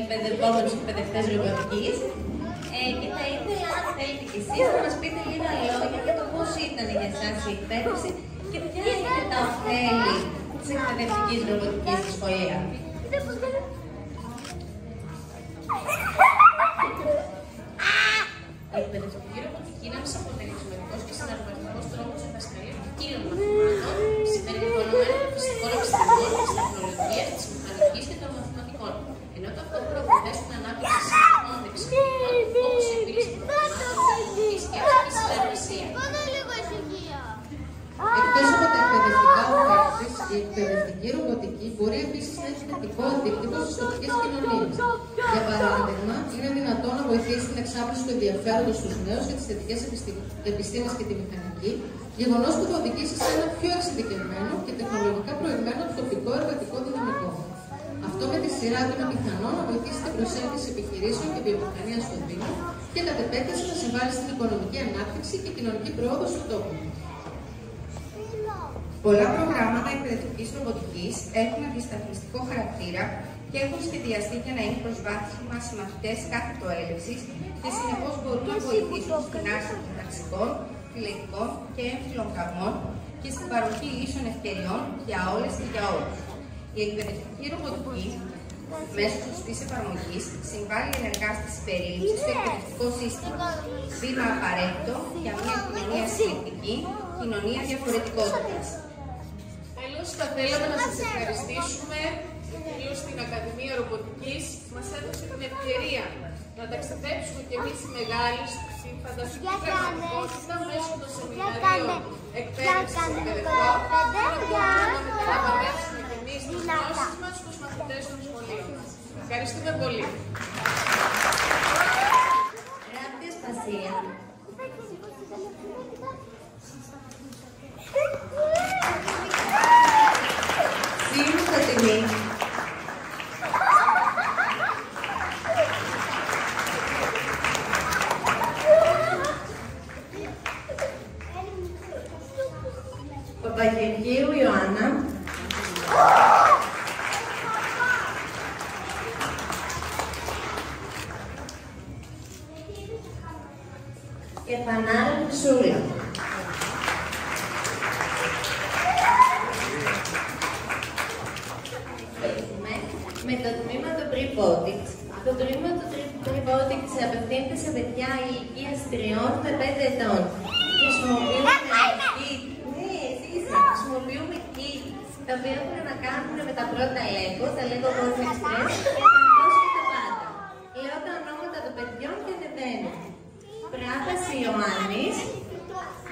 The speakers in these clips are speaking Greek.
εκπαιδευόμενους εκπαιδευτές ρομποτικής. Ε, και θα ήθελα, αν θέλετε κι εσείς, να μας πείτε λίγα λόγια για το πώς ήταν για εσάς η εκπαίδευση και ποια είναι τα ωφέλη της εκπαιδευτικής ρομποτικής στη σχολεία. Η εκπαιδευτική ρομποτική μπορεί επίσης να έχει θετικό αντίκτυπο στις τοπικές κοινωνίες. Για παράδειγμα, είναι δυνατόν να βοηθήσει την εξάπλωση του ενδιαφέροντος στους νέους για τις θετικές επιστήμες και τη μηχανική, γεγονός που θα οδηγήσει σε ένα πιο εξειδικευμένο και τεχνολογικά προηγμένο τοπικό εργατικό δυναμικό. Αυτό με τη σειρά του είναι πιθανό να βοηθήσει την προσέλκυση επιχειρήσεων και βιομηχανίας στον Δήμο και κατ' επέκταση να συμβάλλει στην οικονομική ανάπτυξη και κοινωνική πρόοδο του τόπου. Πολλά προγράμματα εκπαιδευτική ρομποτικής έχουν αντισταθμιστικό χαρακτήρα και έχουν σχεδιαστεί για να είναι προσβάσιμα σε μαθητές κάθε προέλευσης και συνεπώς μπορούν να βοηθήσουν στην άρση των ταξικών, τηλεκτικών και έμφυλων καμών και στην παροχή ίσων ευκαιριών για όλες και για όλους. Η εκπαιδευτική ρομποτική μέσω της σωστή εφαρμογής συμβάλλει ενεργά στη συμπερίληψη στο εκπαιδευτικό σύστημα. Βήμα απαραίτητο για μια κοινωνία συλλεκτική, κοινωνία διαφορετικότητας. Τέλος, θα θέλαμε να σας ευχαριστήσουμε κυρίω στην Ακαδημία Ρομποτικής που μας έδωσε την ευκαιρία να ταξιδέψουμε κι εμείς οι μεγάλοι στην φανταστική πραγματικότητα μέσω των σεμιναρίων εκπαίδευσης εκπαιδευτών και να μπορούμε να μεταλαμβανεύσουμε κι εμείς τις γνώσεις μας στους μαθητές των σχολείων μας. Ευχαριστούμε πολύ. Gracias, Pasea. Σίμου Κοντινή. Παπαγεωργίου Ιωάννα. και Φανάρη Σούλα. Με το τμήμα του Pre-Botics. Το τμήμα του Pre-Botics απευθύνεται σε παιδιά ηλικία 3 με 5 ετών. Χρησιμοποιούμε kit. Ναι, εσύ είσαι. Χρησιμοποιούμε kit τα οποία έχουν να κάνουν με τα πρώτα Lego, τα Lego Cosmic Express και τα πώς και τα πάντα. Λέω τα ονόματα των παιδιών και ανεβαίνουν. Πράτας Ιωάννης,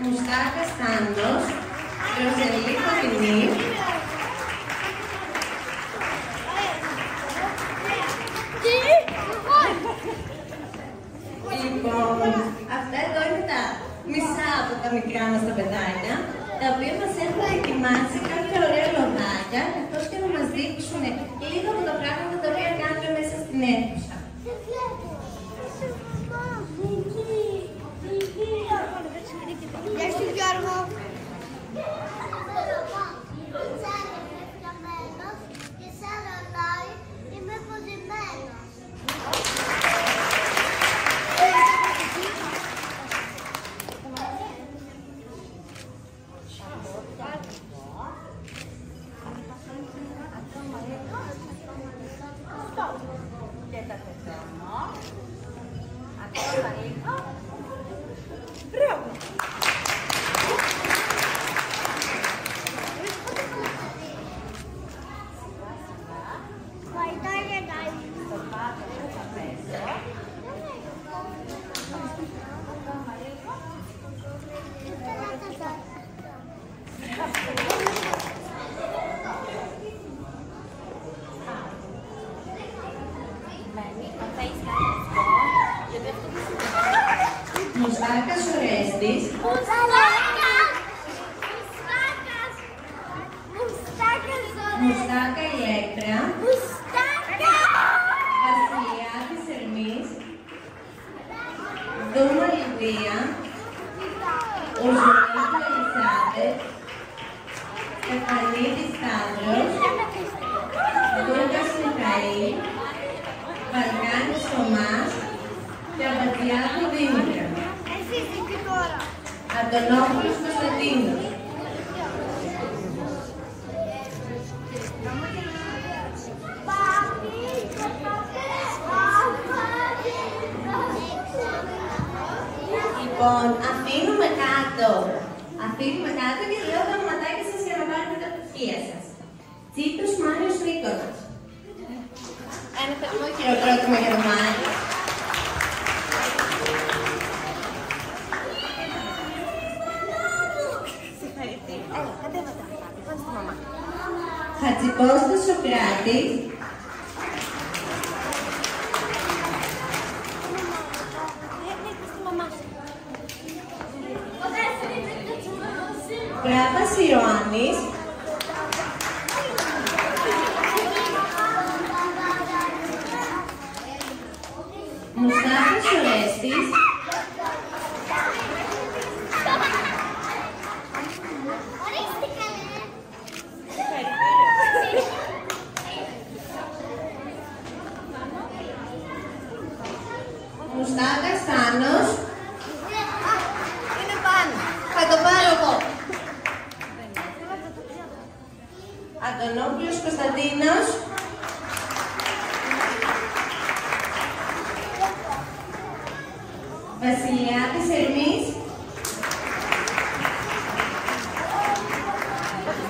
Μουστάκας Θάντος, Ροζελή Κοντινή, Λοιπόν, αυτά εδώ είναι τα μισά από τα μικρά μας τα παιδάκια, τα οποία μας έχουν ετοιμάσει κάποια ωραία λοδάκια, καθώς και να μας δείξουν λίγο από τα πράγματα τα οποία κάνουμε μέσα στην αίθουσα. Μουστάκας Ορέστης, Μουστάκας! Μουστάκας! Μουστάκας ωραία. Μουστάκα Ηλέκτρα, Μουστάκας! Βασιλιάδης Ερμής, Δούμα Λιβύα, Ουζουνίδου Ελισάβετ, Στεφανίδης Σταύρος, Δούργας Μιχαήλ, Βαλκάνης Θωμάς και Αμπατιάδου Δήμητρα. Εσύ τι τώρα. Αντωνόπουλος Κωνσταντίνος. Πάπη και Λοιπόν, αφήνουμε κάτω. Αφήνουμε κάτω και λέω τα ονοματάκια σας για να πάρετε τα πτυχία σας. Τσίπρος Μάριος Νίκολας. Ένα θερμό χειροκρότημα για τον Μάριο. at is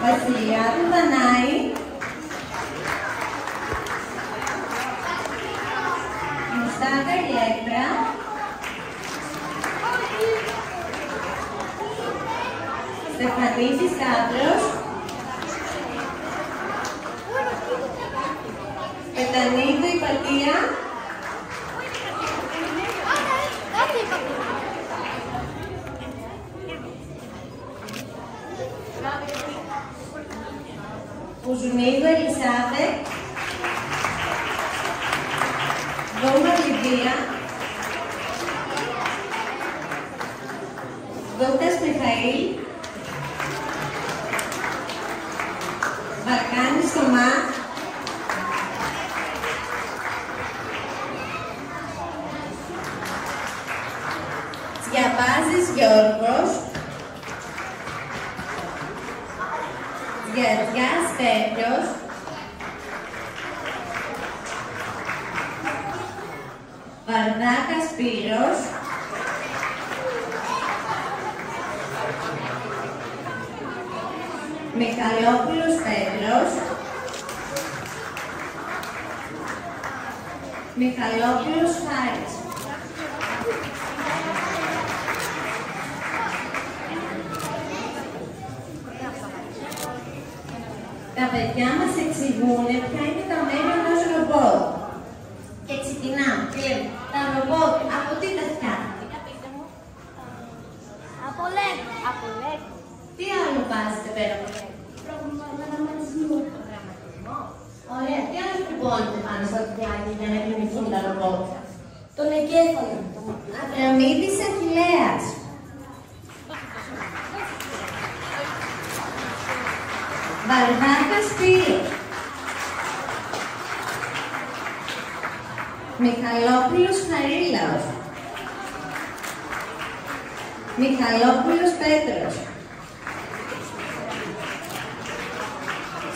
và chị Thanh Văn này. Δόμα Λιβύα. Δόκτας Μιχαήλ. Βαρκάνης Θωμά. Διαβάζης Γιώργος. Διαδιάς Στέλιος. Βαρδάκας Σπύρος. Μιχαλόπουλος Πέτρος. Μιχαλόπουλος Χάρης. Τα παιδιά μας εξηγούν ποια είναι τα μέρη ενός ρομπότ. Και ξεκινάμε και λέμε, τα ρομπότ από τι τα φτιάχνουν. Από λέγω. Από λέγω. Τι άλλο βάζετε πέρα από αυτό. Προγραμματισμό. Προγραμματισμό. Ωραία. Τι άλλο κουμπώνετε πάνω στο διάρκεια για να κινηθούν τα ρομπότ. Τον εγκέφαλο. Αβραμίδης Αχιλέας. Βαρδάκας Σπύρος. Μιχαλόπουλος Χαρίλαος. Μιχαλόπουλος Πέτρος.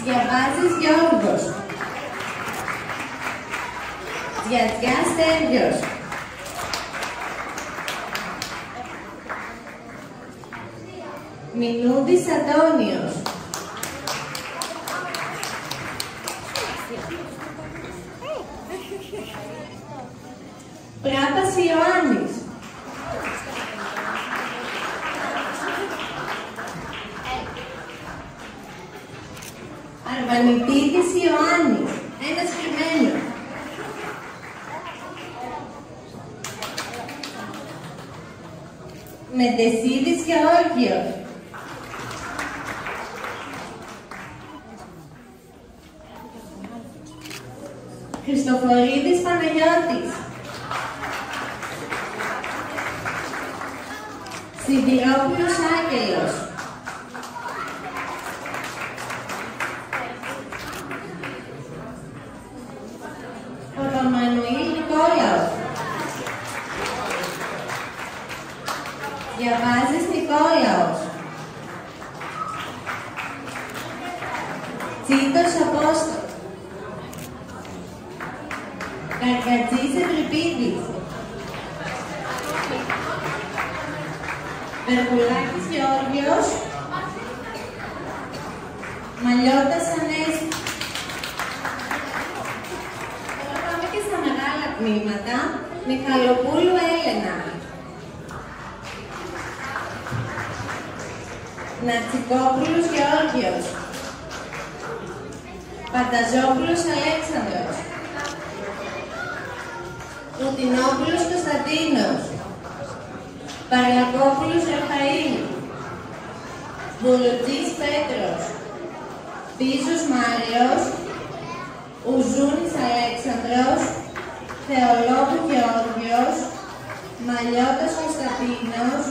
Διαβάζης Γιώργος. Διατιάς Στέλιος. Μινούδης Αντώνιος. Πράπας Ιωάννης. Αρβανιτίδης Ιωάννης. Ένας κρυμμένος. Μεντεσίδης Γεώργιος. Χριστοφορίδης Παναγιώτης. Σιδηρόπουλος Άγγελος. Παπαμανουήλ Νικόλαος. Διαβάζεις Νικόλαος. Τσίτος Απόστολος. Καρκατζής Ευρυπίδης. Βερκουλάκης Γεώργιος. Μαλιώτας Ανέσου. Τώρα πάμε και στα μεγάλα τμήματα. Μιχαλοπούλου Έλενα. Νατσικόπουλος Γεώργιος. Πανταζόπουλος Αλέξανδρος. Ρουτινόπουλος Κωνσταντίνος. Παρλακόπουλος Ραφαήλ. Βουλουτζής Πέτρος. Πίζος Μάριος. Ουζούνης Αλέξανδρος. Θεολόγου Γεώργιος. Μαλιώτας Κωνσταντίνος.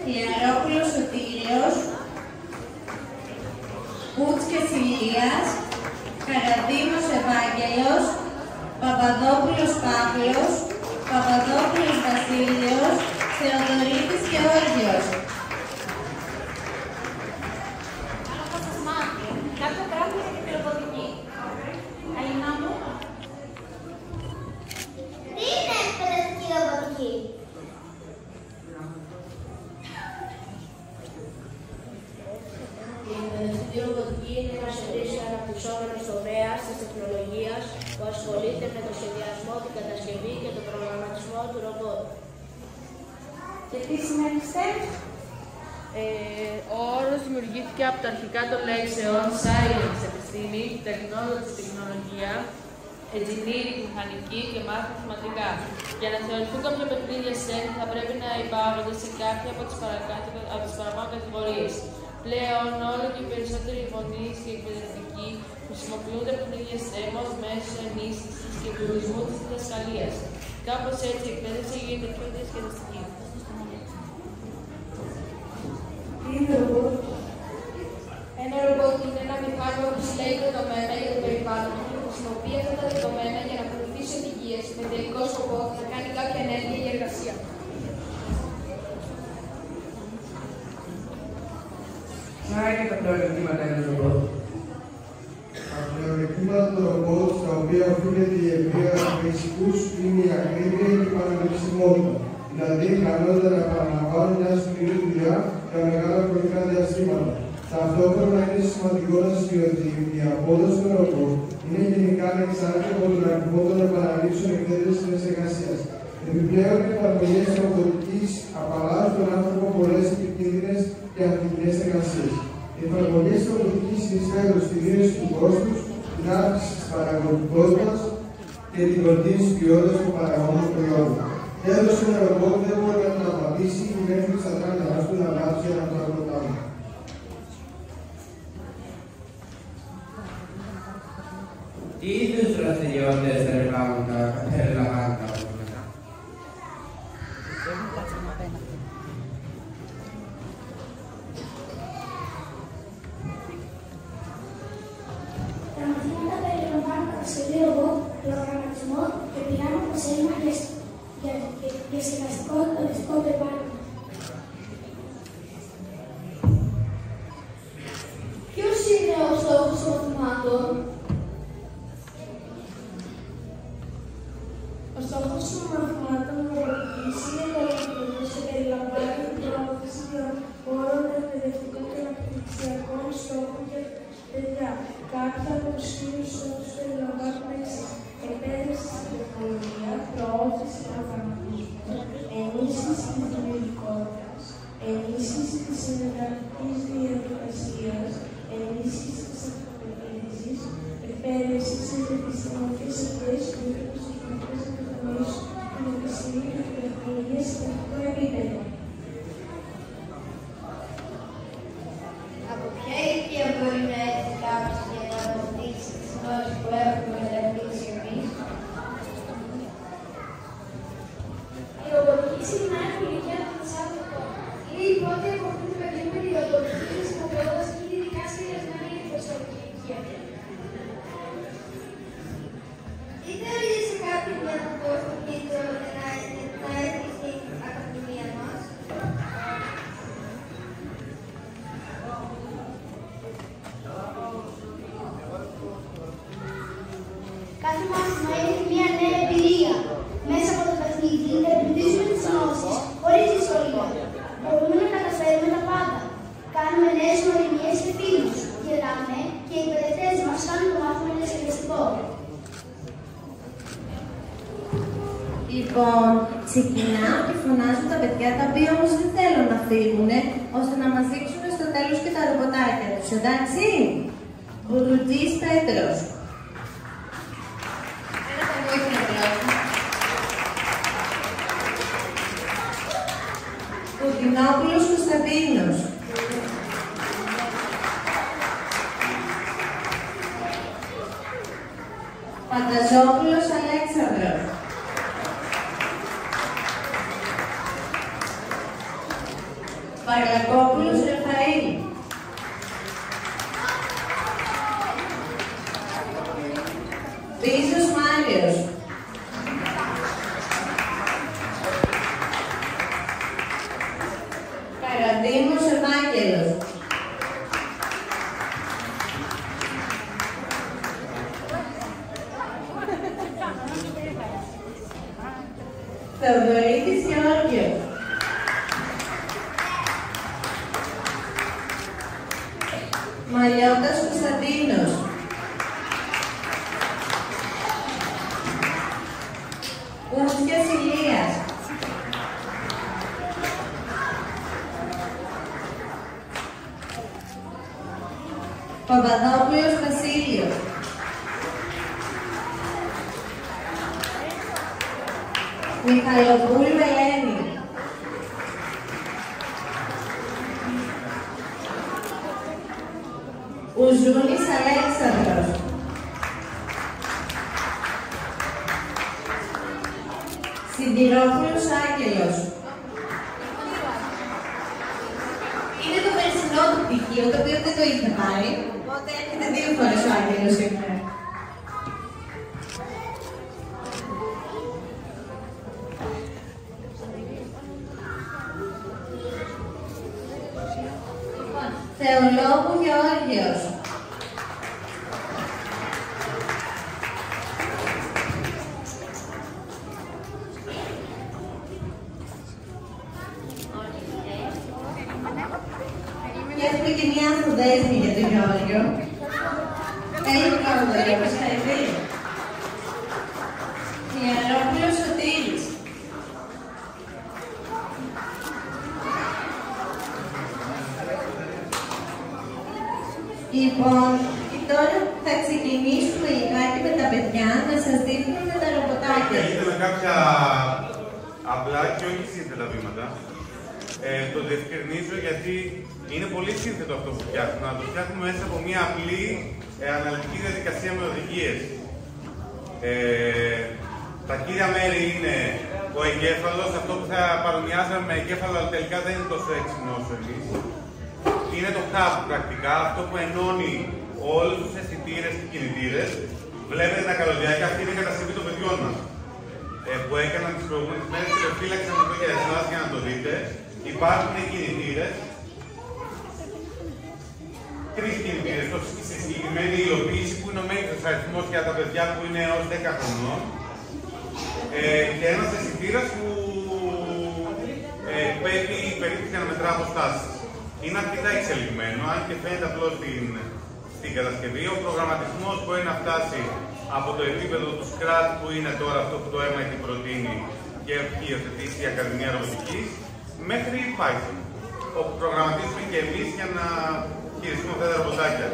Χιλιαρόπουλος Σωτήριος. Κούτσκες Ηλίας. Καραδίμος Ευάγγελος. Παπαδόπουλος Παύλος. Παπαδόπουλος Βασίλειος. Θεοδωρήτης Γεώργιος. Άλλο θα σας μάθει. Κάποια πράγματα για την πυροβολική. Αλληνά μου. Τι είναι εκπαιδευτική ρομποτική. Η εκπαιδευτική ρομποτική είναι ένα ετήσιο αναπτυσσόμενο τομέα τη τεχνολογία που ασχολείται με το σχεδιασμό, την κατασκευή και τον προγραμματισμό του ρομπότ. Και τι σημαίνει STEM. Ε, ο όρος δημιουργήθηκε από τα αρχικά των λέξεων science, επιστήμη, technology, τεχνολογία, engineering, μηχανική και μαθηματικά. Για να θεωρηθούν κάποια παιχνίδια STEM θα πρέπει να υπάγονται σε κάποια από τις, παρακάτω, από τις παραπάνω κατηγορίες. Πλέον όλο και οι περισσότεροι γονείς και εκπαιδευτικοί χρησιμοποιούν τα παιχνίδια STEM ως μέσο ενίσχυσης και πλουτισμού της διδασκαλίας. Κάπως έτσι η εκπαίδευση γίνεται πιο διασκεδαστική. Ένα ρομπότ είναι ένα μηχάνημα που συλλέγει δεδομένα για το περιβάλλον και χρησιμοποιεί αυτά τα δεδομένα για να ακολουθήσει οδηγίε με τελικό σκοπό να κάνει κάποια ενέργεια ή εργασία. Ποια είναι τα πλεονεκτήματα ενός ρομπότ. Τα πλεονεκτήματα του ρομπότ, στα οποία οφείλεται η εμπειρία των φυσικούς, είναι η ακρίβεια και η παραληψιμότητα. Δηλαδή, η ικανότητα να παραλαμβάνουν μια σκληρή δουλειά για μεγάλα χρονικά διαστήματα. Ταυτόχρονα είναι σημαντικό να σημειωθεί ότι η απόδοση των ρομπότ είναι γενικά ανεξάρτητη από τον αριθμό των επαναλήψεων εκτέλεση της εργασίας. Επιπλέον, οι εφαρμογέ τη ρομποτική απαλλάσσουν τον άνθρωπο πολλές επικίνδυνες και ανθυγινέ εργασίες. Οι εφαρμογέ τη ρομποτική συνεισφέρουν στη μείωση του κόστους, την αύξηση της παραγωγικότητας και την βελτίωση τη ποιότητα των παραγωγών προϊόντων. Τέλο, ένα ρομπότ δεν μπορεί να τον απαντήσει μέχρι στα τράνια του να λάβει ένα πράγμα. Τι είδους δραστηριότητες Ο στόχος των μαθημάτων ρομποτικής είναι το επίπεδο και περιλαμβάνει την προώθηση των πόρων εκπαιδευτικών και αναπτυξιακών στόχων για παιδιά. Κάποια από τους κύριους στόχους περιλαμβάνουν εξής. Εκπαίδευση στην τεχνολογία, προώθηση του προγραμματισμού, ενίσχυση της δημιουργικότητας, ενίσχυση της συνεργατικής διαδικασίας, ενίσχυση της αυτοπεποίθησης, εκπαίδευση σε επιστημονικές ιδέες και επιστημονικές τεχνολογίες, την επιστήμη και την τεχνολογία σε τεχνικό επίπεδο. Κάθε μάθημα είναι μια νέα εμπειρία. Μέσα από το παιχνίδι εμπλουτίζουμε τι γνώσει χωρί δυσκολία. Μπορούμε να καταφέρουμε τα πάντα. Κάνουμε νέε γνωριμίε και φίλου. Γελάμε και οι παιδευτέ μα κάνουν το μάθημα διασκεδαστικό. Λοιπόν, ξεκινάω και φωνάζω τα παιδιά τα οποία όμως δεν θέλουν να φύγουν, ώστε να μας δείξουν στο τέλος και τα ρομποτάκια τους, εντάξει; Μπουρουτζής Πέτρος. Παρλακόπουλος Ραφαήλ. Μιχαλοπούλου Ελένη. Ουζούνης Αλέξανδρος. Συντηρόπουλος Άγγελος. Είναι το περσινό του πτυχίο, το οποίο δεν το είχε πάρει, οπότε έρχεται δύο φορές ο Άγγελος σήμερα. Λοιπόν, και τώρα θα ξεκινήσουμε λιγάκι με τα παιδιά να σας δείχνουμε τα ρομποτάκια. Έχετε με κάποια απλά και όχι σύνθετα βήματα. Ε, το διευκρινίζω γιατί είναι πολύ σύνθετο αυτό που φτιάχνουμε. Να το φτιάχνουμε μέσα από μια απλή ε, αναλυτική διαδικασία με οδηγίες. Ε, τα κύρια μέρη είναι ο εγκέφαλος, αυτό που θα παρομοιάζαμε με εγκέφαλο, αλλά τελικά δεν είναι τόσο έξυπνο όσο εμείς. Είναι το hub πρακτικά, αυτό που ενώνει όλους τους αισθητήρες και κινητήρες. Βλέπετε τα καλωδιάκια, αυτή είναι η κατασκευή των παιδιών μας. Ε, που έκαναν τις προηγούμενε μέρε και το φύλαξαν εδώ για εσάς για να το δείτε. Υπάρχουν κινητήρες. Τρεις κινητήρες. Στη συγκεκριμένη υλοποίηση που είναι ο μέγιστος αριθμός για τα παιδιά που είναι έως 10 χρονών. Ε, και ένας αισθητήρας που ε, παίρνει περίπου για να μετρά αποστάσεις. Είναι αρκετά εξελιγμένο, αν και φαίνεται απλώς στην, στην κατασκευή. Ο προγραμματισμός μπορεί να φτάσει από το επίπεδο του Scratch που είναι τώρα αυτό που το MIT προτείνει και έχει υιοθετήσει η Ακαδημία Ρομποτικής, μέχρι Python. Όπου προγραμματίζουμε και εμείς για να χειριστούμε αυτά τα ρομποτάκια.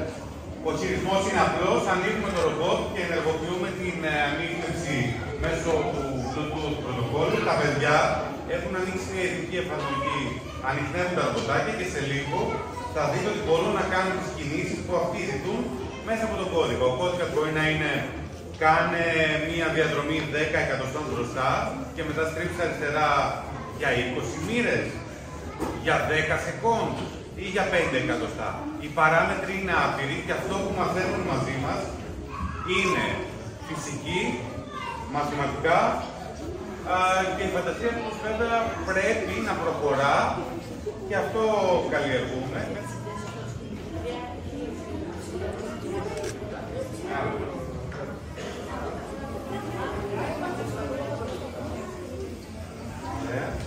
Ο χειρισμός είναι απλός, ανοίγουμε το ρομπότ και ενεργοποιούμε την ε, ανείχνευση μέσω του Bluetooth πρωτοκόλλου. Τα παιδιά έχουν ανοίξει μια ειδική εφαρμογή, ανοιχνεύουν τα ρομποτάκια και σε λίγο θα δείτε ότι μπορούν να κάνουν τις κινήσεις που αυτοί ζητούν μέσα από τον κώδικα. Ο κώδικας μπορεί να είναι κάνε μία διαδρομή 10 εκατοστών μπροστά και μετά στρίψει αριστερά για 20 μοίρες, για 10 σεκόντ ή για 5 εκατοστά. Οι παράμετροι είναι άπειροι και αυτό που μαθαίνουν μαζί μας είναι φυσική, μαθηματικά α, και η φαντασία μου πρέπει να προχωρά και αυτό καλλιεργούμε.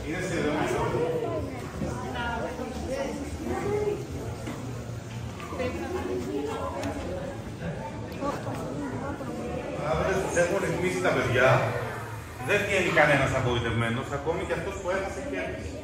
Είναι συνδεδεμένο. Δεν έχουν ρυθμίσει τα παιδιά δεν βγαίνει κανένας απογοητευμένος, ακόμη και αυτός που έχασε κέρδισε.